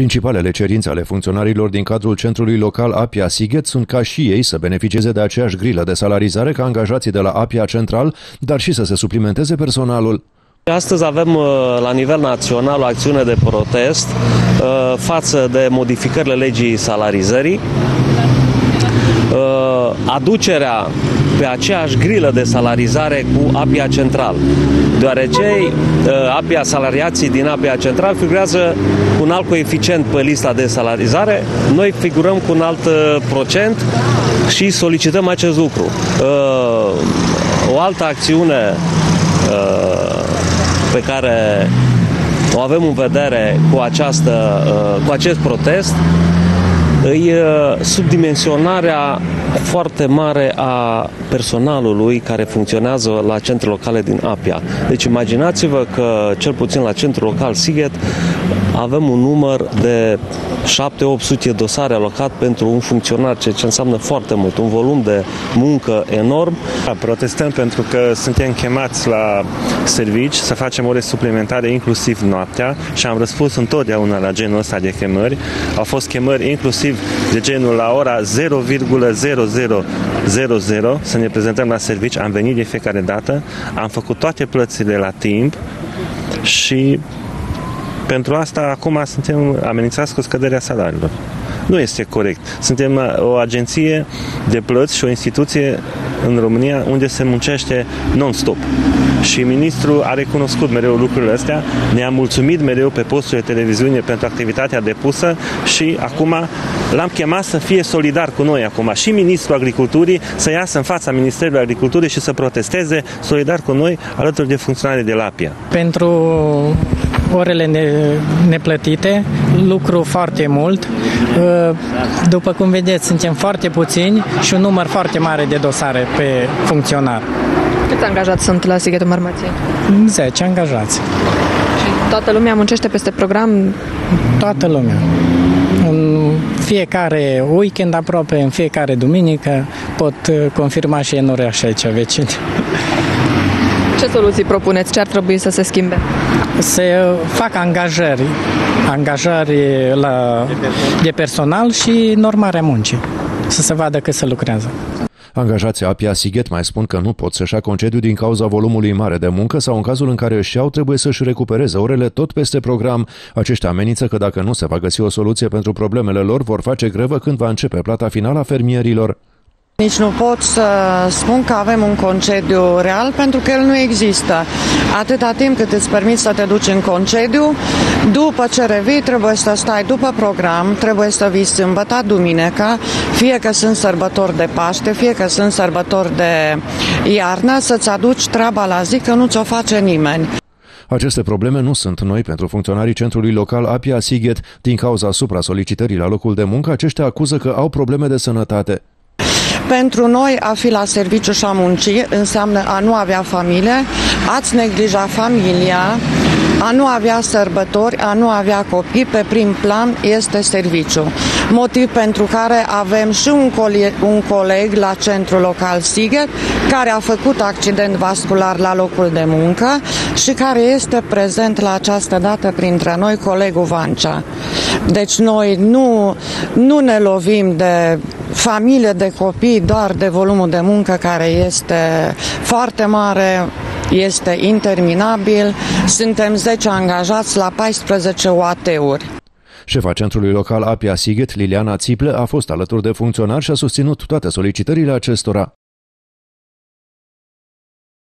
Principalele cerințe ale funcționarilor din cadrul centrului local Apia Sighet sunt ca și ei să beneficieze de aceeași grilă de salarizare ca angajații de la Apia Central, dar și să se suplimenteze personalul. Astăzi avem uh, la nivel național o acțiune de protest uh, față de modificările legii salarizării uh, aducerea pe aceeași grilă de salarizare cu Apia Central, deoarece uh, Apia salariații din Apia Central figurează cu un alt coeficient pe lista de salarizare, noi figurăm cu un alt uh, procent și solicităm acest lucru. Uh, o altă acțiune uh, pe care o avem în vedere cu, această, uh, cu acest protest e subdimensionarea foarte mare a personalului care funcționează la centre locale din Apia. Deci imaginați-vă că cel puțin la centrul local Sighet avem un număr de 7-800 dosare alocat pentru un funcționar, ceea ce înseamnă foarte mult, un volum de muncă enorm. Da, protestăm pentru că suntem chemați la servici să facem ore suplimentare, inclusiv noaptea și am răspuns întotdeauna la genul ăsta de chemări. Au fost chemări inclusiv de genul la ora 0,0000 să ne prezentăm la servici. Am venit de fiecare dată, am făcut toate plățile la timp și pentru asta acum suntem amenințați cu scăderea salariilor. Nu este corect. Suntem uh, o agenție de plăți și o instituție în România unde se muncește non-stop. Și ministrul a recunoscut mereu lucrurile astea, ne-a mulțumit mereu pe postul de televiziune pentru activitatea depusă și acum l-am chemat să fie solidar cu noi acum. Și ministrul agriculturii să iasă în fața Ministerului Agriculturii și să protesteze solidar cu noi alături de funcționarii de Lapia. Pentru orele neplătite, lucru foarte mult. Uh, după cum vedeți, suntem foarte puțini și un număr foarte mare de dosare pe funcționar. Câți angajați sunt la Sighetul Marmației? 10 angajați. Și toată lumea muncește peste program? Toată lumea. În fiecare weekend aproape, în fiecare duminică, pot uh, confirma și în oraș aici vecini. Ce soluții propuneți? Ce ar trebui să se schimbe? Să fac angajări, angajări la, de personal și normarea muncii, să se vadă că se lucrează. Angajații Apia Sighet mai spun că nu pot să-și ia concediu din cauza volumului mare de muncă sau în cazul în care își iau trebuie să-și recupereze orele tot peste program. Aceștia amenință că dacă nu se va găsi o soluție pentru problemele lor, vor face grevă când va începe plata finală a fermierilor. Nici nu pot să spun că avem un concediu real pentru că el nu există. Atâta timp cât îți permiți să te duci în concediu, după ce revii trebuie să stai după program, trebuie să vii sâmbătă, duminica, fie că sunt sărbători de Paște, fie că sunt sărbători de iarnă, să-ți aduci treaba la zi că nu ți-o face nimeni. Aceste probleme nu sunt noi pentru funcționarii centrului local Apia Sighet. Din cauza supra-solicitării la locul de muncă, aceștia acuză că au probleme de sănătate. Pentru noi, a fi la serviciu și a munci înseamnă a nu avea familie, ați neglija familia, a nu avea sărbători, a nu avea copii, pe prim plan este serviciu. Motiv pentru care avem și un, coleg, un coleg la centrul local Sighet, care a făcut accident vascular la locul de muncă și care este prezent la această dată printre noi, colegul Vancea. Deci noi nu, nu ne lovim de familie de copii, doar de volumul de muncă care este foarte mare, este interminabil. Suntem 10 angajați la 14 UAT-uri. Șefa centrului local Apia Sighet, Liliana Țiple, a fost alături de funcționari și a susținut toate solicitările acestora.